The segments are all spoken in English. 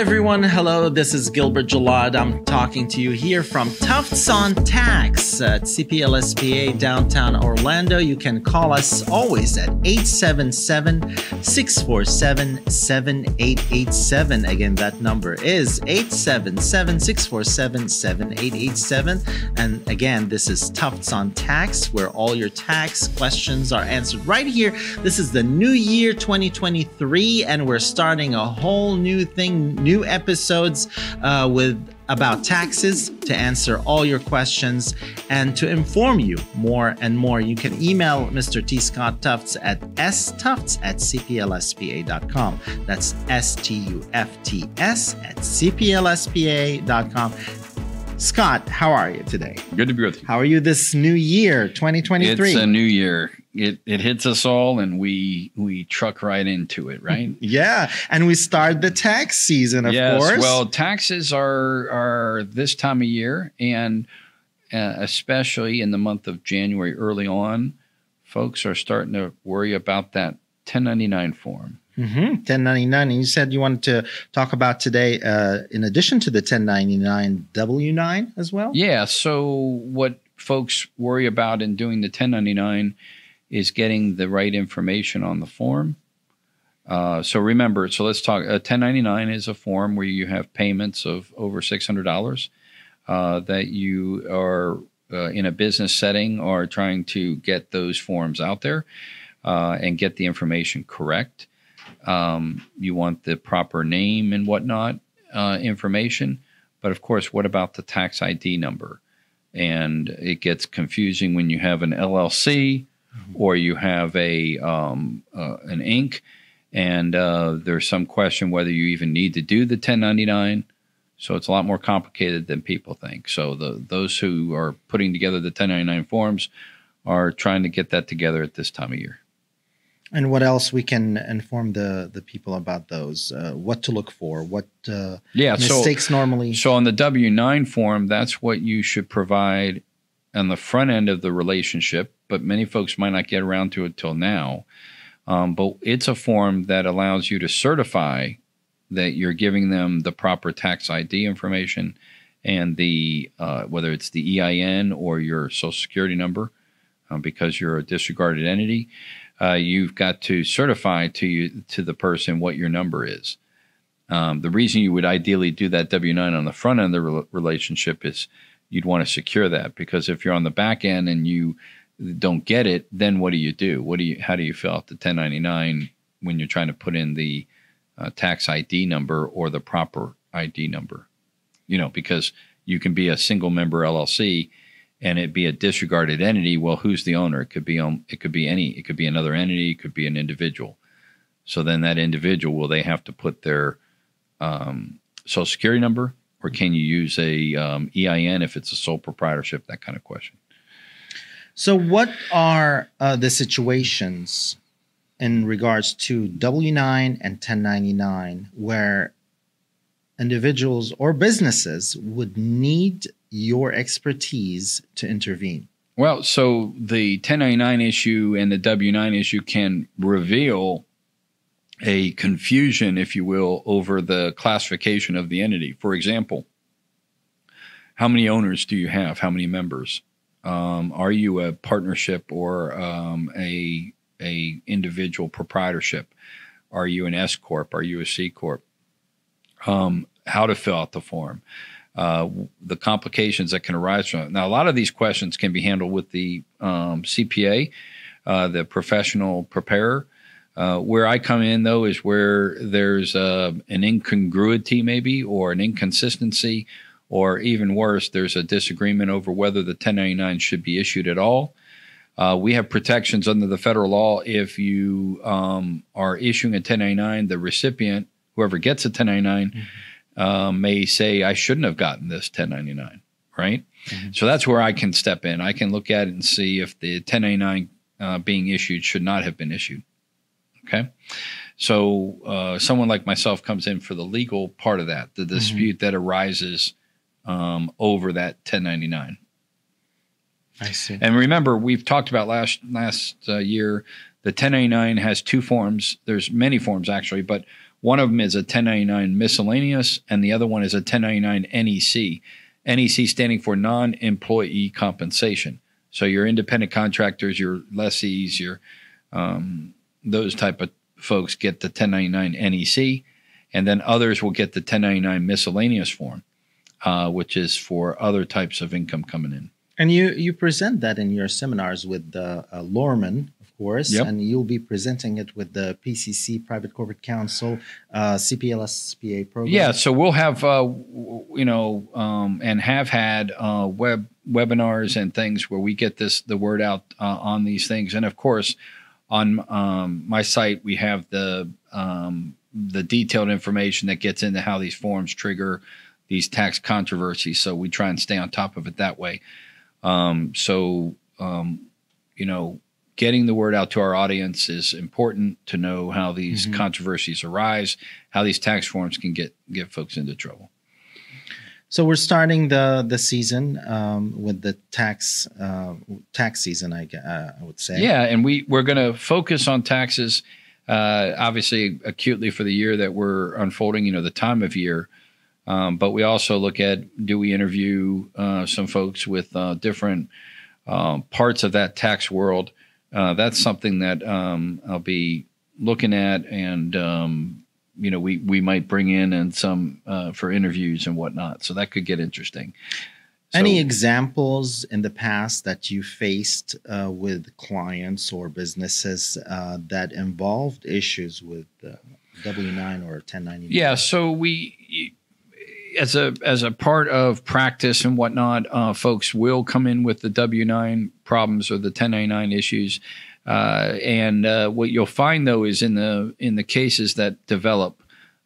everyone. Hello, this is Gilbert Jalad. I'm talking to you here from Tufts on Tax at CPLSPA downtown Orlando. You can call us always at 877 647 7887. Again, that number is 877 647 7887. And again, this is Tufts on Tax, where all your tax questions are answered right here. This is the new year 2023, and we're starting a whole new thing new episodes uh, with about taxes to answer all your questions and to inform you more and more. You can email Mr. T. Scott Tufts at stufts at cplspa.com. That's S T U F T S at cplspa.com. Scott, how are you today? Good to be with you. How are you this new year, 2023? It's a new year it it hits us all and we we truck right into it right yeah and we start the tax season of yes, course well taxes are are this time of year and uh, especially in the month of january early on folks are starting to worry about that 1099 form Mm-hmm. 1099. And you said you wanted to talk about today, uh, in addition to the 1099 W9 as well? Yeah. So, what folks worry about in doing the 1099 is getting the right information on the form. Uh, so remember, so let's talk. A 1099 is a form where you have payments of over $600 uh, that you are uh, in a business setting are trying to get those forms out there uh, and get the information correct. Um, you want the proper name and whatnot uh, information. But of course, what about the tax ID number? And it gets confusing when you have an LLC mm-hmm. or you have a um, uh, an Inc., and uh, there's some question whether you even need to do the 1099. So it's a lot more complicated than people think. So the those who are putting together the 1099 forms are trying to get that together at this time of year. And what else we can inform the the people about those? Uh, what to look for? What uh, yeah, mistakes so, normally? So on the W nine form, that's what you should provide on the front end of the relationship, but many folks might not get around to it till now. Um, but it's a form that allows you to certify that you're giving them the proper tax ID information and the uh, whether it's the EIN or your Social Security number, uh, because you're a disregarded entity, uh, you've got to certify to you to the person what your number is. Um, the reason you would ideally do that W nine on the front end of the re- relationship is you'd want to secure that because if you're on the back end and you don't get it, then what do you do? What do you? How do you fill out the 1099 when you're trying to put in the uh, tax ID number or the proper ID number? You know, because you can be a single member LLC and it be a disregarded entity. Well, who's the owner? It could be um, it could be any. It could be another entity. It could be an individual. So then that individual will they have to put their um, social security number or can you use a um, EIN if it's a sole proprietorship? That kind of question. So, what are uh, the situations in regards to W 9 and 1099 where individuals or businesses would need your expertise to intervene? Well, so the 1099 issue and the W 9 issue can reveal a confusion, if you will, over the classification of the entity. For example, how many owners do you have? How many members? Um, are you a partnership or um, a a individual proprietorship? Are you an S corp? Are you a C corp? Um, how to fill out the form? Uh, the complications that can arise from it. Now, a lot of these questions can be handled with the um, CPA, uh, the professional preparer. Uh, where I come in, though, is where there's uh, an incongruity, maybe, or an inconsistency, or even worse, there's a disagreement over whether the 1099 should be issued at all. Uh, we have protections under the federal law. If you um, are issuing a 1099, the recipient, whoever gets a 1099, mm-hmm. uh, may say, I shouldn't have gotten this 1099, right? Mm-hmm. So that's where I can step in. I can look at it and see if the 1099 uh, being issued should not have been issued. Okay. So uh, someone like myself comes in for the legal part of that, the mm-hmm. dispute mm-hmm. that arises um, over that 1099. I see. And remember, we've talked about last last uh, year. The 1099 has two forms. There's many forms actually, but One of them is a 1099 miscellaneous, and the other one is a 1099 NEC. NEC standing for non employee compensation. So your independent contractors, your lessees, your um, those type of folks get the 1099 NEC, and then others will get the 1099 miscellaneous form, uh, which is for other types of income coming in. And you you present that in your seminars with uh, uh, Lorman, of course, Yep. and you'll be presenting it with the PCC Private Corporate Council uh, CPLSPA program. Yeah, so we'll have uh, w- you know, um, and have had uh, web webinars and things where we get this the word out uh, on these things, and of course, on um, my site we have the um, the detailed information that gets into how these forms trigger these tax controversies. So we try and stay on top of it that way. Um, so um, you know, getting the word out to our audience is important to know how these Mhm. controversies arise, how these tax forms can get get folks into trouble. So we're starting the the season um, with the tax uh, tax season. I uh, I would say. Yeah, and we we're going to focus on taxes, uh, obviously acutely for the year that we're unfolding. You know, the time of year, um, but we also look at do we interview uh, some folks with uh, different um, parts of that tax world. Uh, that's something that um, I'll be looking at, and um, you know, we we might bring in and some uh, for interviews and whatnot. So that could get interesting. Any examples in the past that you faced uh, with clients or businesses uh, that involved issues with W nine or ten ninety nine? Yeah, so we, as a as a part of practice and whatnot, uh, folks will come in with the W nine problems or the ten ninety nine issues, uh, and uh, what you'll find though is in the in the cases that develop,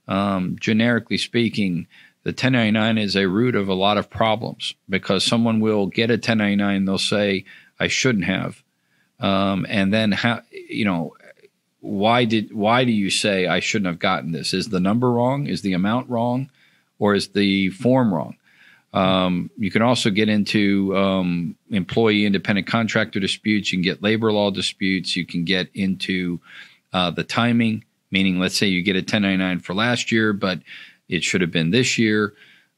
um, generically speaking, the 1099 is a root of a lot of problems because someone will get a 1099, they'll say I shouldn't have, um, and then how you know why did why do you say I shouldn't have gotten this? Is the number wrong? Is the amount wrong, or is the form wrong? Um, you can also get into um, employee independent contractor disputes. You can get labor law disputes. You can get into uh, the timing, meaning let's say you get a 1099 for last year, but it should have been this year.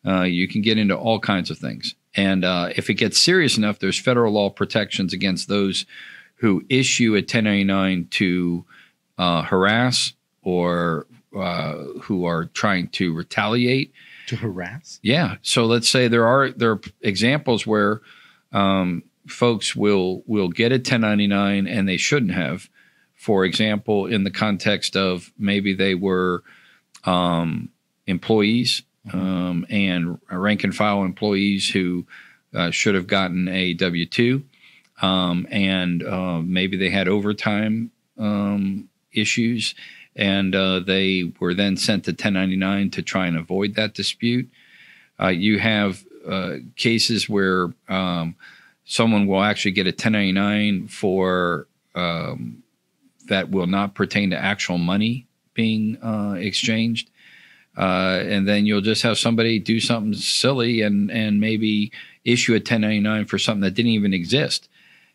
Uh, you can get into all kinds of things. And uh, if it gets serious enough, there's federal law protections against those who issue a 1099 to uh, harass or uh, who are trying to retaliate. To harass? Yeah. So let's say there are there are examples where um, folks will will get a 1099 and they shouldn't have. For example, in the context of maybe they were um, employees um, and rank and file employees who uh, should have gotten a W two, um, and uh, maybe they had overtime um, issues, and uh, they were then sent to 1099 to try and avoid that dispute. Uh, you have uh, cases where um, someone will actually get a 1099 for um, that will not pertain to actual money being uh, exchanged. Uh, and then you'll just have somebody do something silly and and maybe issue a 1099 for something that didn't even exist.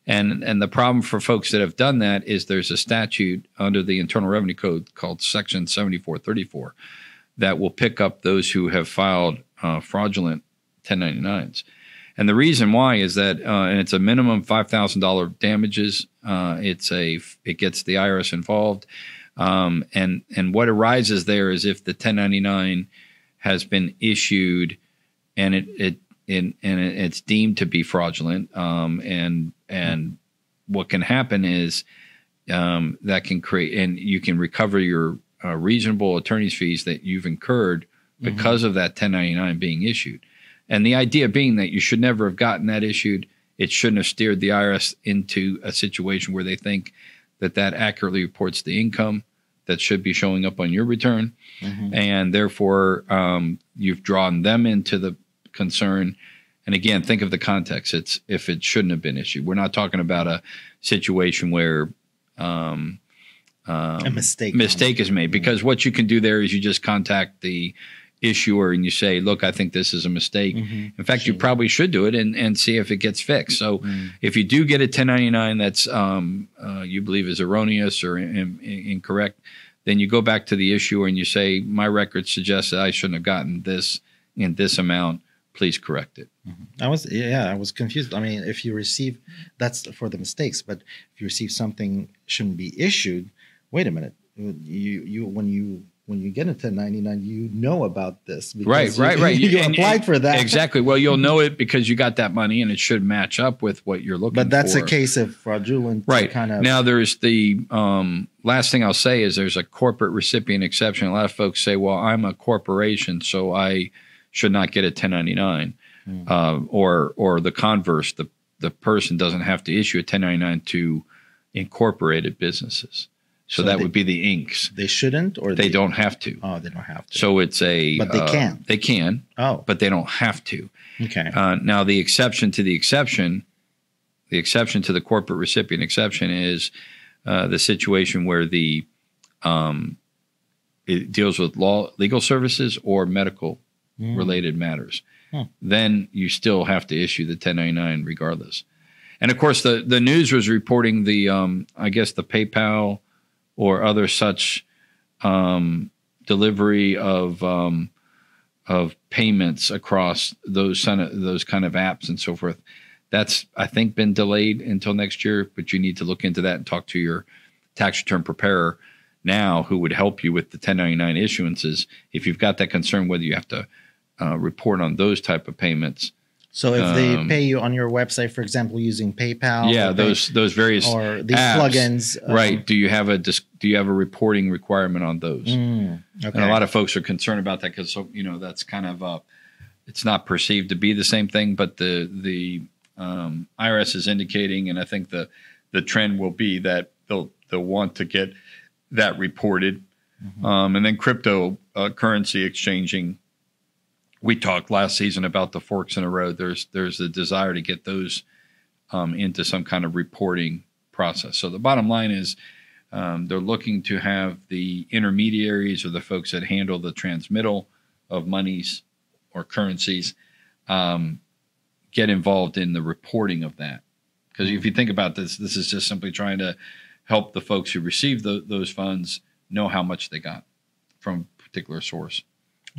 And and the problem for folks that have done that is there's a statute under the Internal Revenue Code called Section 7434 that will pick up those who have filed uh, fraudulent 1099s. And the reason why is that, uh, and it's a minimum five thousand dollar damages. Uh, it's a it gets the IRS involved, um, and and what arises there is if the 1099 has been issued, and it it in, and it's deemed to be fraudulent, um, and and what can happen is um, that can create, and you can recover your uh, reasonable attorney's fees that you've incurred because of that 1099 being issued. And the idea being that you should never have gotten that issued. It shouldn't have steered the IRS into a situation where they think that that accurately reports the income that should be showing up on your return. Mhm. And therefore, um, you've drawn them into the concern. And again, think of the context. It's if it shouldn't have been issued. We're not talking about a situation where um, um, A mistake. mistake is made because what you can do there is you just contact the issuer and you say, "Look, I think this is a mistake." Mhm. In fact, you probably should do it and, and see if it gets fixed. So, Mm. if you do get a 1099 that's um, uh, you believe is erroneous or in, in- incorrect, then you go back to the issuer and you say, my record suggests that I shouldn't have gotten this in this amount. Please correct it. I was yeah, I was confused. I mean, if you receive that's for the mistakes, but if you receive something shouldn't be issued, wait a minute. You you when you when you get into 99 you know about this right you, right right you, And- applied for that exactly well you'll know it because you got that money and it should match up with what you're looking for. but that's for a case of fraudulent right kind of now there's the um, last thing i'll say is there's a corporate recipient exception a lot of folks say well i'm a corporation so i should not get a 1099 Hmm. uh, or or the converse the the person doesn't have to issue a 1099 to incorporated businesses. So, So that they- would be the inks. They shouldn't or they don't have to. Oh they don't have to. So it's a But they uh, can. they can oh. but they don't have to. Okay. Uh, now, the exception to the exception, the exception to the corporate recipient exception is uh, the situation where the um, it deals with law, legal services, or medical Mm. related matters. Hmm. Then you still have to issue the 1099 regardless. And of course, the the news was reporting the um, I guess the PayPal or other such um, delivery of um, of payments across those those kind of apps and so forth. That's I think been delayed until next year, but you need to look into that and talk to your tax return preparer now, who would help you with the 1099 issuances if you've got that concern whether you have to uh, report on those type of payments. so if they um, pay you on your website for example using paypal yeah, or Pay- those those various or these apps, plugins um, right. Do you have a do you have a reporting requirement on those? mm, okay And a lot of folks are concerned about that because so you know that's kind of uh, it's not perceived to be the same thing, but the the um, IRS is indicating, and I think the the trend will be that they'll they'll want to get that reported, Mhm. um, and then crypto uh, currency exchanging. We talked last season about the forks in the road. There's there's a desire to get those um, into some kind of reporting process. So the bottom line is um, they're looking to have the intermediaries or the folks that handle the transmittal of monies or currencies um, get involved in the reporting of that. Because if you think about this, this is just simply trying to help the folks who receive tho- those funds know how much they got from a particular source.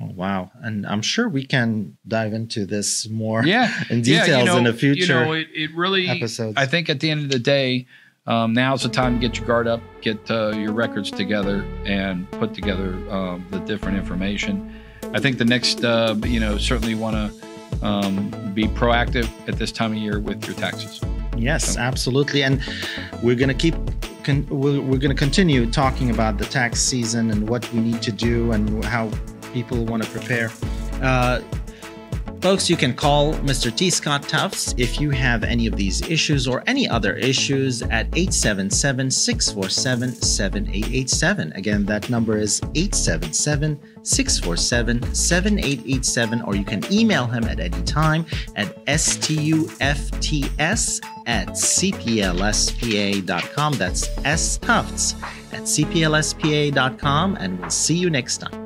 Oh, wow. And I'm sure we can dive into this more Yeah, in Yeah, details you know, in the future You know, it, it really episodes. I think at the end of the day, um, now's the time to get your guard up, get uh, your records together, and put together um, the different information. I think the next, uh, you know, certainly want to um, be proactive at this time of year with your taxes. yes, absolutely. And we're going to keep, con- we're, we're going to continue talking about the tax season and what we need to do and how people want to prepare. Uh, Folks, you can call Mr. T. Scott Tufts if you have any of these issues or any other issues at 877 647 7887. Again, that number is 877 647 7887, or you can email him at any time at stufts at cplspa.com. That's S Tufts at cplspa.com, and we'll see you next time.